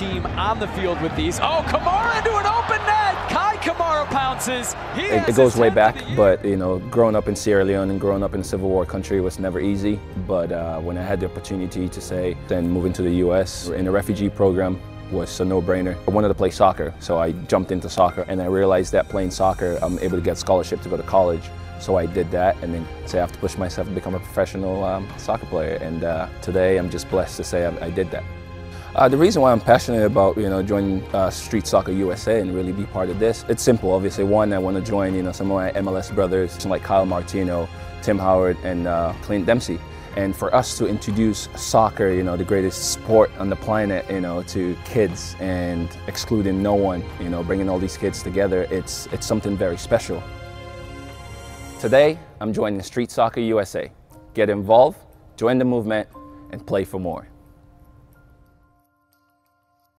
team on the field with these. Oh, Kamara into an open net. Kei Kamara pounces. He It, it goes way back, but you know, growing up in Sierra Leone and growing up in a Civil War country was never easy. But uh, when I had the opportunity to say, then moving to the U.S. in a refugee program was a no-brainer. I wanted to play soccer, so I jumped into soccer, and I realized that playing soccer, I'm able to get scholarship to go to college. So I did that, and then say I have to push myself to become a professional um, soccer player. And uh, today, I'm just blessed to say I, I did that. Uh, the reason why I'm passionate about you know joining uh, Street Soccer USA and really be part of this, it's simple. Obviously, one, I want to join you know some of my MLS brothers like Kyle Martino, Tim Howard, and uh, Clint Dempsey. And for us to introduce soccer, you know, the greatest sport on the planet, you know, to kids and excluding no one, you know, bringing all these kids together, it's it's something very special. Today, I'm joining Street Soccer USA. Get involved, join the movement, and play for more.